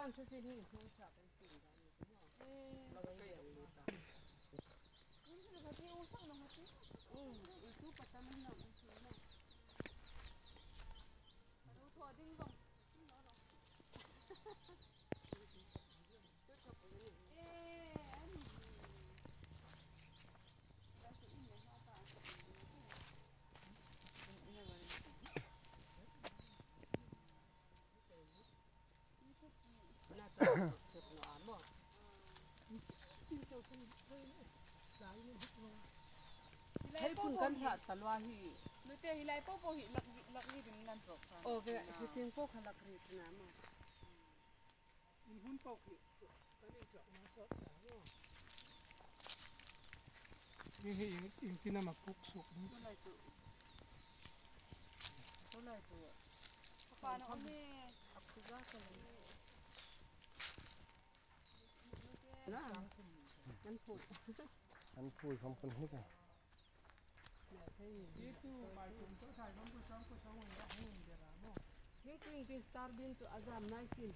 光是最近一天下班去的，嗯，那个也有的。你这个给我上了吗？嗯，我就把咱们那。thấy phun cân hạ tà loa hi lúc tê hi hi lọc lọc hi bình ngăn rộng về thì tiếng bốc hạ lọc hi thì nám mà hun bốc hi cái này chọn nó này nó มันผุดอันพูดของคนนี้กัน ये to as I'm nice in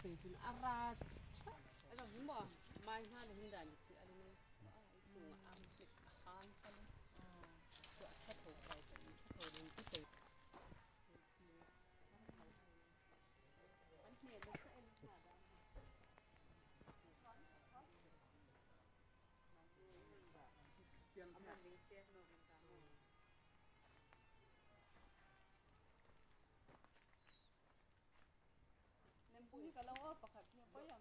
นี่ก็เราเอาปากกัดเนี่ยก็ยัง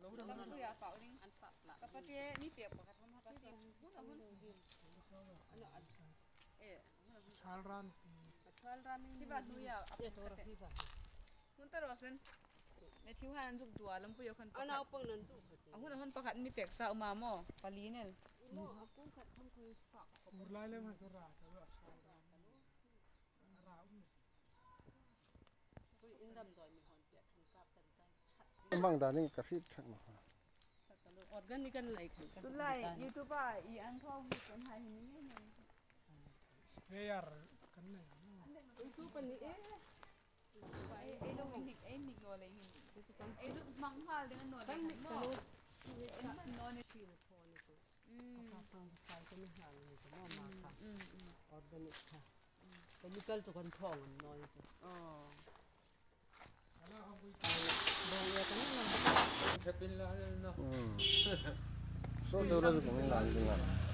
เราเบื่อเปล่านี่อันฝับละก็ประเดีมีเปียกปากกัดทำทักษิณมุะมุดอันนี้เออชาลรันชาลรันที่บ้านดูยาอัพเดทคุณตาอรสินในทิว่าอันจุกตัวลำพูยคันปะกกัดอันเอาปังนั่นจุกอ่ะหุ่นหุ่นปากกัดมีเปียกสาวมาหม้อปลีเนี่ยหม้อคับกุ้งขัดทำคุยฝักสุดไล่เล่มันจะราดจะราดชาลรันราดอุ้ม Foi indam doi mi. ไมังดานี่ก็ฟิตทัมดออร์แิตุไลยูทูบอ่อีอันทองมีคนหายนี่สเปียร์กันเลยอุ้ยทุกคนนี่เอ๊ะไอ้ไอ้ดวงนี้ไอ้นี่ก็เลยไอ้ดวงมังหาเลยนะหนูไอ้หนูนอนนี่ชีวิตคนนี่ก็อืมข้าวต้มใส่ก็ไม่หายนี่ก็มามาค่ะอืมอืมออร์แกนิกค่ะแต่นี่ก็ตัวคนท้องนอนนี่ก็อ๋อ Hmm. Son devre de